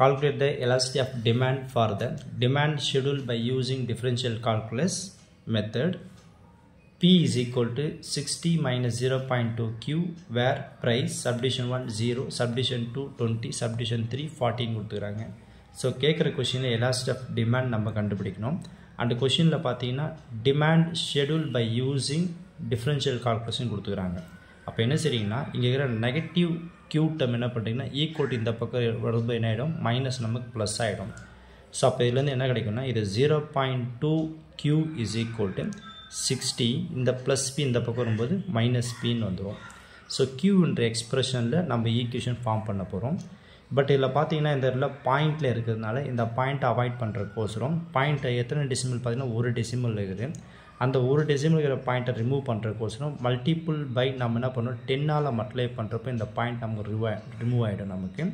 calculate the elasticity of demand for the demand schedule by using differential calculus method P is equal to 60 minus 0.2 Q where price subdivision 1 0 subdivision 2 20 subdivision 3 14 கொடுத்துக்கிறாங்க so கேட்குற கொஷினில் எலாஸ்ட் of demand நம்ம கண்டுபிடிக்கணும் அந்த கொஷினில் பார்த்தீங்கன்னா demand schedule by using differential calculation கொடுத்துக்கிறாங்க அப்போ என்ன சரிங்கன்னா இங்கே இருக்கிற நெகட்டிவ் க்யூ டேர்ம் என்ன பண்ணுறீங்கன்னா ஈக்குவல் e இந்த பக்கம் வரும்போது என்ன ஆகிடும் மைனஸ் நமக்கு ப்ளஸ் ஆகிடும் ஸோ அப்போ இதுலேருந்து என்ன கிடைக்கும்னா இது zero point two Q is equal to sixty இந்த ப்ளஸ் பி இந்த பக்கம் வரும்போது மைனஸ் பின்னு வந்துடும் ஸோ க்யூன்ற எக்ஸ்ப்ரெஷனில் நம்ம ஈக்குவேஷன் ஃபார்ம் பண்ண போகிறோம் பட் இதில் பார்த்தீங்கன்னா இந்த இடத்துல பாயிண்டில் இருக்கிறதுனால இந்த பாயிண்ட்டை அவாய்ட் பண்ணுறக்கோசரம் பாயிண்ட்டை எத்தனை டெசிமல் பார்த்தீங்கன்னா ஒரு டெசிமல் இருக்குது. அந்த ஒரு டெசிமல் இருக்கிற பாயிண்ட்டை ரிமூவ் பண்ணுறக்கோசரம் மல்டிப்புள் பை நம்ம என்ன பண்ணோம் டென்னால் மல்டிப்ளை பண்ணுறப்போ இந்த பாயிண்ட் நமக்கு ரிவா ரிமூவ் ஆகிடும் நமக்கு.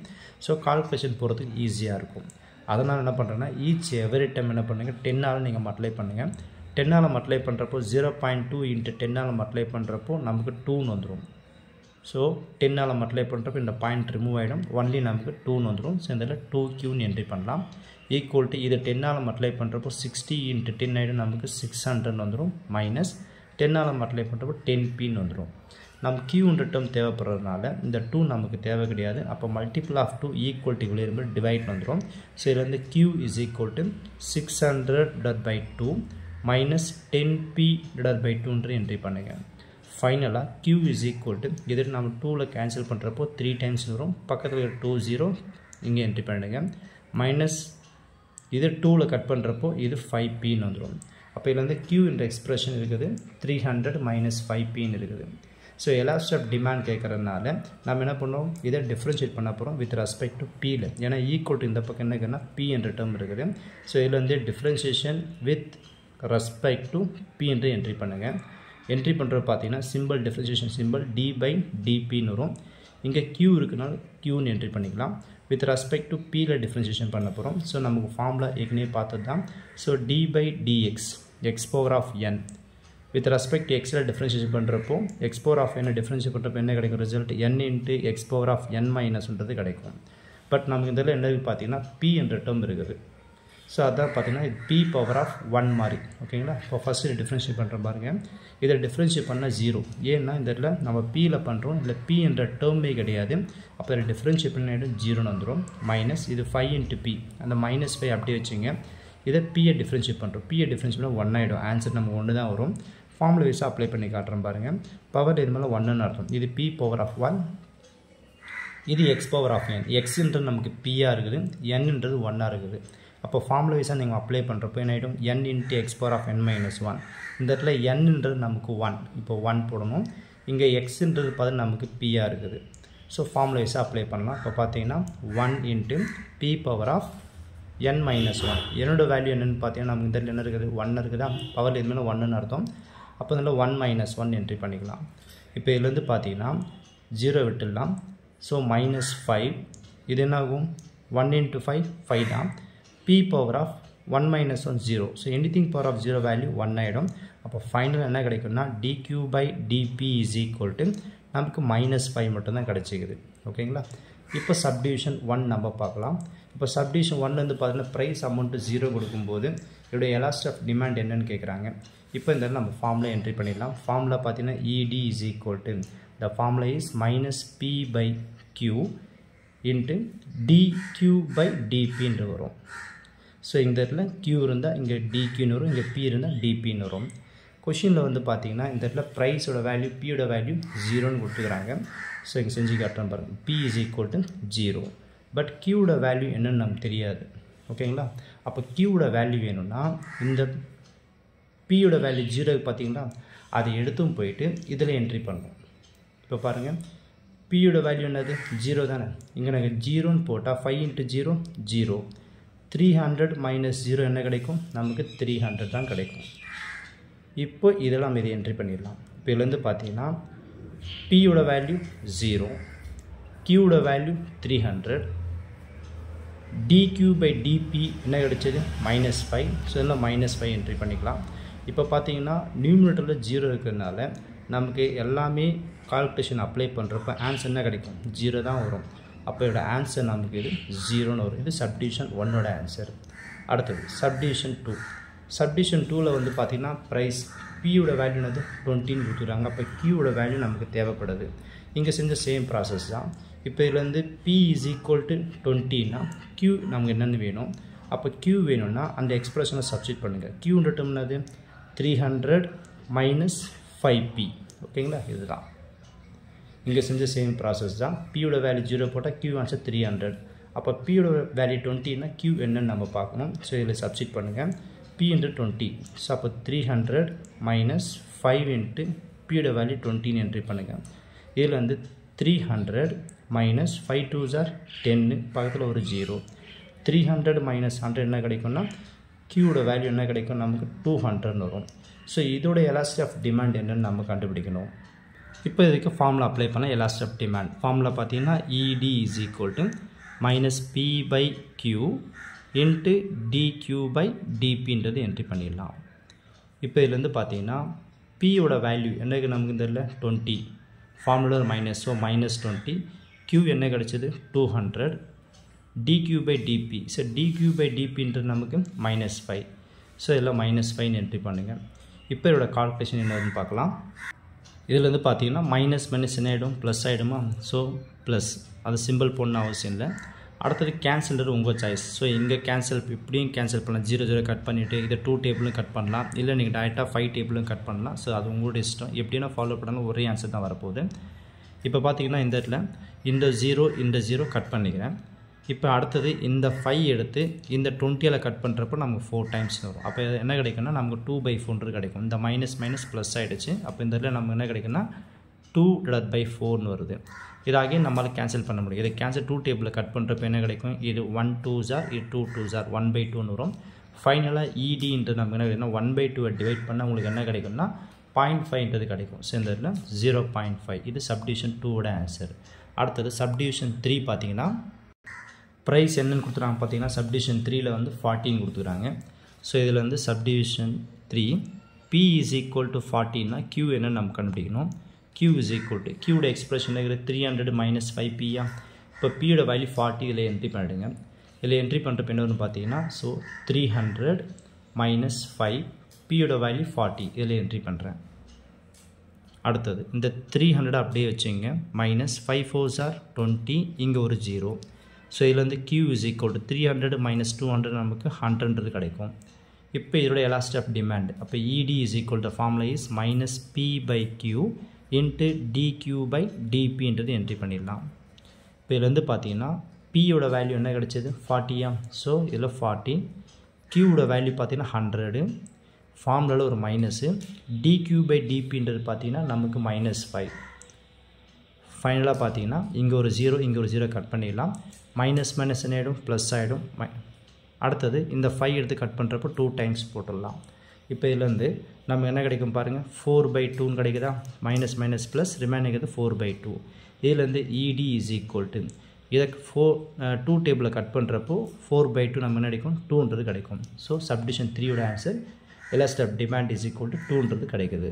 ஸோ கால்குலேஷன் போகிறதுக்கு ஈஸியாக இருக்கும். அதனால் என்ன பண்ணுறேன்னா ஈச் எவரி டைம் என்ன பண்ணுங்கள் டென்னால் நீங்கள் மல்டிப்ளை பண்ணுங்கள் டென்னால் மல்டிப்ளை பண்ணுறப்போ ஜீரோ பாயிண்ட் டூ இன்ட்டு டென்னால் மல்டிப்ளை பண்ணுறப்போ நமக்கு டூன்னு வந்துடும் ஸோ டென்னால் மல்டிப்ளை பண்ணுறப்போ இந்த பாயிண்ட் ரிமூவ் ஆகிடும் ஒன்லி நமக்கு டூன்னு வந்துடும் ஸோ இதில் டூ கியூன்னு என்ட்ரி பண்ணலாம். ஈக்குவல் டு இதை டென்னால் மல்டிப்ளை பண்ணுறப்போ சிக்ஸ்டி இன்ட்டு டென் ஆகிடும் நமக்கு சிக்ஸ் ஹண்ட்ரட் வந்துடும் மைனஸ் டென்னால் மல்டிப்ளை பண்ணுறப்போ டென் பின்னு வந்துடும் நம்ம கியூன்ற டேர்ம் தேவைப்படுறதுனால இந்த டூ நமக்கு தேவை கிடையாது. அப்போ multiple of two equal to இவ்வளோ டிவைட் வந்துடும் ஸோ இதில் வந்து Q is equal to six hundred டட் by two minus ten P divide by டூன்ற entry பண்ணுங்கள் ஃபைனலாக கியூ இஸ் ஈக்குவல் டு இது நம்ம டூவில் கேன்சல் பண்ணுறப்போ த்ரீ டைம்ஸ் வரும். பக்கத்தில் ஒரு டூ ஜீரோ இங்கே என்ட்ரி பண்ணுங்க மைனஸ் இது டூவில் கட் பண்ணுறப்போ இது ஃபைவ் பின்னு வந்துடும் அப்போ இதில் வந்து கியூ என்ற எக்ஸ்ப்ரெஷன் இருக்குது. த்ரீ ஹண்ட்ரட் மைனஸ் ஃபைவ் பின்னு இருக்குது. ஸோ எலாஸ்ட் ஆஃப் டிமாண்ட் கேட்குறதுனால நம்ம என்ன பண்ணுவோம்? இதை டிஃப்ரென்ஷியேட் பண்ண போகிறோம் வித் ரெஸ்பெக்ட் டு பியில் ஏன்னா ஈக்குவல் டு இந்த பக்கம் என்ன பி என்ற டேர்ம் இருக்குது. ஸோ இதில் வந்து differentiation with respect to P என்று என்ட்ரி பண்ணுங்கள் என்ட்ரி பண்ணுறது பார்த்தீங்கன்னா simple differentiation simple D by டிபின்னு வரும். இங்கே கியூ இருக்குனால கியூன்னு என்ட்ரி பண்ணிக்கலாம். வித் ரெஸ்பெக்ட் டு பியில் டிஃப்ரென்ஷியேஷன் பண்ண போகிறோம் ஸோ நமக்கு ஃபார்முலா ஏற்கனவே பார்த்தது தான் so D by D X X power of N with respect எக்ஸில் டிஃப்ரென்ஷியேஷன் பண்ணுறப்போ எக்ஸ் பவர் ஆஃப் என்ன டிஃப்ரென்ஷியேட் பண்ணுறப்போ என்ன கிடைக்கும்? Result N into X power of N மைனஸ்ன்றது கிடைக்கும். பட் நமக்கு இதில் என்ன பார்த்தீங்கன்னா பி என்ற டேர்ம் இருக்குது. ஸோ அதான் பார்த்தீங்கன்னா இது பி பவர் ஆஃப் ஒன் மாதிரி ஓகேங்களா இப்போ ஃபஸ்ட்டு டிஃப்ரென்ஷியேட் பண்ணுற பாருங்க. இதை டிஃப்ரென்ஷியேட் பண்ணால் ஜீரோ ஏன்னா இந்த இடத்துல நம்ம பியில் பண்ணுறோம் இல்லை பி என்ற டேர்மே கிடையாது. அப்போ இதில் டிஃப்ரென்ஷியேட் பண்ணிடும் ஜீரோன்னு வந்துடும் மைனஸ் இது ஃபைவ் இன்ட்டு பி அந்த மைனஸ் ஃபைவ் அப்படியே வச்சுங்க. இதை பியை டிஃப்ரென்ஷியேட் பண்ணுறோம் பியை டிஃப்ரென்ஷியேட் பண்ணால் ஒன் ஆகிடும் ஆன்சர் நம்ம ஒன்று தான் வரும் ஃபார்முலா வைஸாக அப்ளை பண்ணி காட்டுறேன் பாருங்கள் பவர் இது மேலே ஒன்றுன்னு அர்த்தம். இது பி பவர் ஆஃப் ஒன் இது எக்ஸ் பவர் ஆஃப் என் எக்ஸ்ன்றது நமக்கு பியாக இருக்குது. என்ன்றது ஒன்னாக இருக்குது. அப்போ ஃபார்முலா வைஸாக நீங்கள் அப்ளை பண்ணுறப்போ என்ன ஆகிடும் N into X power of N minus one இந்த இடத்துல என்ன்றது நமக்கு ஒன் இப்போ ஒன் போடணும். இங்கே எக்ஸுன்றது பார்த்து நமக்கு பியாக இருக்குது. ஸோ ஃபார்முலா வைஸாக அப்ளை பண்ணலாம். இப்போ பார்த்தீங்கன்னா one into P power of N minus one என்னோடய வேல்யூ என்னென்னு பார்த்தீங்கன்னா நமக்கு இந்த என்ன இருக்குது? ஒன் இருக்குதா? பவர் இது மேலே ஒன்றுன்னு அர்த்தம். அப்போ இதில் ஒன் மைனஸ் ஒன் என்ட்ரி பண்ணிக்கலாம். இப்போ இதுலேருந்து பார்த்தீங்கன்னா ஜீரோ விட்டுடலாம். ஸோ மைனஸ் ஃபைவ் இது என்னாகும்? ஒன் இன்ட்டு ஃபைவ் ஃபைவ் தான். P power of one minus one zero so anything power of zero value one ஆகிடும் அப்போ ஃபைனல் என்ன கிடைக்கும்னா D Q by D P is equal to நமக்கு minus five மட்டும்தான் கிடச்சிக்குது ஓகேங்களா? இப்போ சப்டிவிஷன் ஒன் நம்ம பார்க்கலாம். இப்போ சப்டிவிஷன் ஒன்லேருந்து பார்த்தீங்கன்னா ப்ரைஸ் அமௌண்ட்டு ஜீரோ கொடுக்கும்போது இதோடைய எலாஸ்ட் ஆஃப் டிமாண்ட் என்னன்னு கேட்குறாங்க இப்போ இந்த நம்ம ஃபார்முலா என்ட்ரி பண்ணிடலாம். ஃபார்மில் பார்த்தீங்கன்னா E D is equal to the formula is minus P by Q into D Q by டிபின்னு வரும். ஸோ இந்த இடத்துல கியூ இருந்தால் இங்கே டிக்யூன்னு வரும். இங்கே பி இருந்தால் டிபின்னு வரும். கொஷினில் வந்து பார்த்தீங்கன்னா இந்த இடத்துல ப்ரைஸோட வேல்யூ பியோட வேல்யூ ஜீரோன்னு கொடுத்துக்கிறாங்க ஸோ இங்கே செஞ்சு காட்டுறேன் பாருங்கள் P is equal to zero but கியூட value என்னன்னு நமக்கு தெரியாது. ஓகேங்களா அப்போ கியூட வேல்யூ வேணும்னா இந்த பியோட வேல்யூ ஜீரோ பார்த்தீங்கன்னா அதை எடுத்தும் போயிட்டு இதில் என்ட்ரி பண்ணுவோம் இப்போ பாருங்கள் பியோட வேல்யூ என்னது? ஜீரோ தானே. இங்கே நாங்கள் ஜீரோன்னு போட்டால் five into zero zero three hundred minus zero என்ன கிடைக்கும்? நமக்கு த்ரீ ஹண்ட்ரட் தான் கிடைக்கும். இப்போ இதெல்லாம் இதை என்ட்ரி பண்ணிடலாம். இப்போ இதுலேருந்து பார்த்தீங்கன்னா பியோட value zero கியூட value three hundred D Q by D P என்ன கிடைச்சது? மைனஸ் ஃபைவ் ஸோ இதில் மைனஸ் ஃபைவ் என்ட்ரி பண்ணிக்கலாம். இப்போ பார்த்தீங்கன்னா நியூமினேட்டரில் ஜீரோ இருக்கிறதுனால நமக்கு எல்லாமே கால்குலேஷன் அப்ளை பண்ணுறப்ப ஆன்சர் என்ன கிடைக்கும்? ஜீரோ தான் வரும். அப்போ இதோட ஆன்சர் நமக்கு இது ஜீரோன்னு வரும். இது சப்டிவிஷன் ஒன்னோட ஆன்சர் அடுத்தது சப்டிவிஷன் டூ சப்டிவிஷன் டூவில் வந்து பார்த்திங்கன்னா ப்ரைஸ் பியோட வேல்யூ என்னது? டுவெண்ட்டின்னு கொடுத்துருக்காங்க. அப்போ கியூவோட வேல்யூ நமக்கு தேவைப்படுது. இங்கே செஞ்ச சேம் ப்ராசஸ் தான். இப்போ இதில் வந்து பி இஸ் ஈக்குவல் டு டுவெண்ட்டின்னா கியூ நமக்கு என்னென்னு வேணும்? அப்போ கியூ வேணும்னா அந்த எக்ஸ்பிரஷனை சப்ஸ்டியூட் பண்ணுங்கள் கியூன்ற டேர்ம்னது three hundred minus five P ஓகேங்களா இதுதான். இங்கே செஞ்ச சேம் ப்ராசஸ் தான். பியோட வேல்யூ ஜீரோ போட்டால் கியூ ஆன்சர் த்ரீ ஹண்ட்ரட் அப்போ பியோட வேல்யூ டுவெண்ட்டின்னா கியூ என்னன்னு நம்ம பார்க்கணும். ஸோ இதில் சப்ஸ்டிட் பண்ணுங்கள் பி இன்ட்டு டுவெண்ட்டி ஸோ அப்போ three hundred minus five into பியோட வேல்யூ டுவெண்ட்டின்னு என்ட்ரி பண்ணுங்கள் இதில் வந்து three hundred minus five two jar டென்னு பக்கத்தில் ஒரு zero three hundred minus hundred என்ன கிடைக்கும்னா கியூவோட வேல்யூ என்ன கிடைக்கும்? நமக்கு டூ ஹண்ட்ரட்னு வரும். ஸோ இதோட எலாஸ்டி ஆஃப் டிமாண்ட் என்னன்னு நம்ம கண்டுபிடிக்கணும். இப்போ இதுக்கு ஃபார்முலா அப்ளை பண்ண எல்லா ஸ்டெப் டிமாண்ட் ஃபார்முலா பார்த்தீங்கன்னா E D is equal to minus P by Q into D Q by டிபின்றது entry பண்ணிடலாம். இப்போ இதுலேருந்து பார்த்தீங்கன்னா பியோட வேல்யூ என்னக்கு நமக்கு தெரியல? Twenty formula minus so minus twenty Q என்ன கிடச்சிது? Two hundred D Q by D P so D Q by டிபின்றது நமக்கு மைனஸ் ஃபைவ் ஸோ இதில் மைனஸ் ஃபைவ்னு என்ட்ரி பண்ணுங்கள் இப்போ இதோட கால்குலேஷன் என்னதுன்னு பார்க்கலாம். இதில் வந்து பார்த்தீங்கன்னா மைனஸ் மைனஸ் என்ன ஆகிடும் ப்ளஸ் ஆகிடுமா ஸோ ப்ளஸ் அது சிம்பிள் போடணும் அவசியம் இல்லை. அடுத்தது கேன்சல்ன்றது உங்கள் சாய்ஸ் ஸோ இங்கே கேன்சல் இப்படியும் கேன்சல் பண்ணலாம். ஜீரோ ஜீரோ கட் பண்ணிவிட்டு இதை டூ டேபிளும் கட் பண்ணலாம். இல்லை நீங்கள் டேரெக்டாக ஃபைவ் டேபிளும் கட் பண்ணலாம். ஸோ அது உங்களுடைய இஷ்டம். எப்படின்னா ஃபாலோ பண்ணாலும் ஒரே ஆன்சர் தான் வரப்போகுது. இப்போ பார்த்தீங்கன்னா இந்த இடத்துல இந்த ஜீரோ இந்த ஜீரோ கட் பண்ணிக்கிறேன். இப்போ அடுத்தது இந்த ஃபைவ் எடுத்து இந்த டுவெண்ட்டியில் கட் பண்ணுறப்போ நமக்கு ஃபோர் டைம்ஸ் வரும். அப்போ என்ன கிடைக்குன்னா நமக்கு டூ பை ஃபோர்ன்றது கிடைக்கும். இந்த மைனஸ் மைனஸ் ப்ளஸ் ஆகிடுச்சு அப்போ இந்த இதில் நமக்கு என்ன கிடைக்குன்னா டூ டிவைட் பை ஃபோர்னு வருது. இதாகி நம்மளால் கேன்சல் பண்ண முடியும். இதை கேன்சல் டூ டேபிளில் கட் பண்ணுறப்ப என்ன கிடைக்கும்? இது ஒன் டூ ஜார் இது டூ டூ ஜார் ஒன் பை டூன்னு வரும். ஃபைனலாக இடின்றது நமக்கு என்ன கிடைக்கும்னா ஒன் பை டூவை டிவைட் பண்ணால் உங்களுக்கு என்ன கிடைக்கும்னா பாயிண்ட் ஃபைவ்ன்றது கிடைக்கும். ஸோ ஜீரோ பாயிண்ட் ஃபைவ் இது சப்டிவிஷன் டூவோட ஆன்சர் அடுத்தது சப்டிவிஷன் த்ரீ பார்த்தீங்கன்னா ப்ரைஸ் என்னென்னு கொடுத்துருக்காங்க பார்த்தீங்கன்னா சப்டிவிஷன் த்ரீயில் வந்து ஃபார்ட்டின் கொடுத்துருக்காங்க ஸோ இதில் வந்து subdivision three b is equal to ஃபார்ட்டின்னா Q என்னென்னு நம்ம கண்டுபிடிக்கணும். கியூ இஸ் ஈக்குவல் டு கியூட எக்ஸ்பிரஷன் இருக்கிற த்ரீ ஹண்ட்ரட் மைனஸ் ஃபைவ் பியா இப்போ பியோட வேல்யூ ஃபார்ட்டி இதில் என்ட்ரி பண்ணிவிடுங்க இதில் என்ட்ரி பண்ணுறப்ப என்ன பார்த்தீங்கன்னா so three hundred minus five பியோட வேல்யூ ஃபார்ட்டி இதில் என்ட்ரி பண்ணுறேன் அடுத்தது இந்த த்ரீ ஹண்ட்ரட் அப்படியே வச்சுங்க. Minus five fours are twenty இங்கே ஒரு ஜீரோ ஸோ இதில் வந்து Q is equal to three hundred minus two hundred நமக்கு ஹண்ட்ரட்ன்றது கிடைக்கும். இப்போ இதோட எலாஸ்ட் ஆஃப் டிமாண்ட் அப்போ ED is equal to formula is minus P by Q into dQ by டிபின்றது entry பண்ணிடலாம். இப்போ இதில் வந்து பார்த்தீங்கன்னா பியோட வேல்யூ என்ன கிடைச்சது? ஃபார்ட்டியா ஸோ இதில் ஃபார்ட்டி கியூவோட வேல்யூ பார்த்தீங்கன்னா ஹண்ட்ரடு ஃபார்முலாவில் ஒரு மைனஸு டிக்யூ பை டிபின்றது பார்த்தீங்கன்னா நமக்கு மைனஸ் ஃபைவ் ஃபைனலாக பார்த்தீங்கன்னா இங்கே ஒரு ஜீரோ இங்கே ஒரு ஜீரோ கட் பண்ணிடலாம். மைனஸ் மைனஸ் என்ன ஆகிடும் ப்ளஸ் ஆகிடும் மை அடுத்தது இந்த ஃபைவ் எடுத்து கட் பண்ணுறப்போ டூ டைம்ஸ் போட்டுடலாம். இப்போ இதுலேருந்து நம்ம என்ன கிடைக்கும் பாருங்கள் ஃபோர் பை டூன்னு கிடைக்குதா? மைனஸ் மைனஸ் ப்ளஸ் ரிமைனிங் இது ஃபோர் பை டூ இதுலேருந்து இடி இஸ் ஈக்குவல் டு இதை ஃபோர் டூ டேபிளில் கட் பண்ணுறப்போ ஃபோர் பை டூ நம்ம என்ன கிடைக்கும்? டூன்றது கிடைக்கும். ஸோ சப்டிஷன் த்ரீயோட answer elasticity of demand is equal to டூன்றது கிடைக்குது.